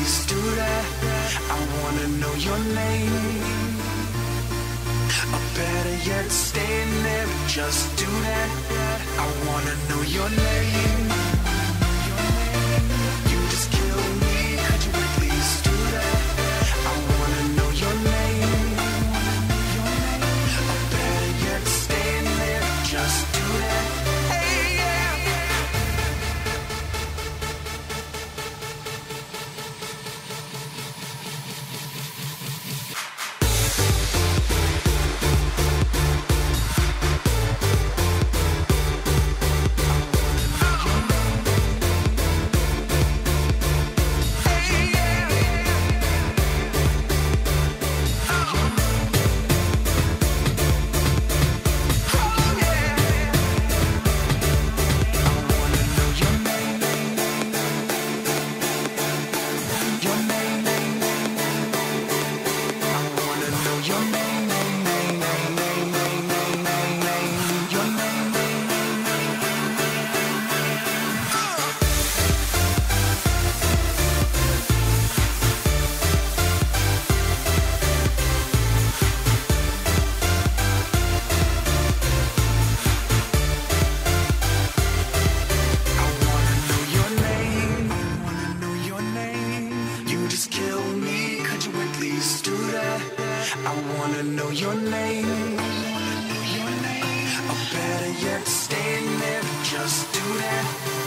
please do that. I wanna know your name. Or better yet, stay there, just do that. I wanna know your name. Wanna know your name. I wanna know your name. Or better yet, stay there. Just do that.